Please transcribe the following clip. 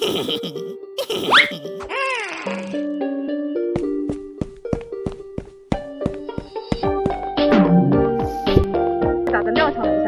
Hehehehe 那调查一下。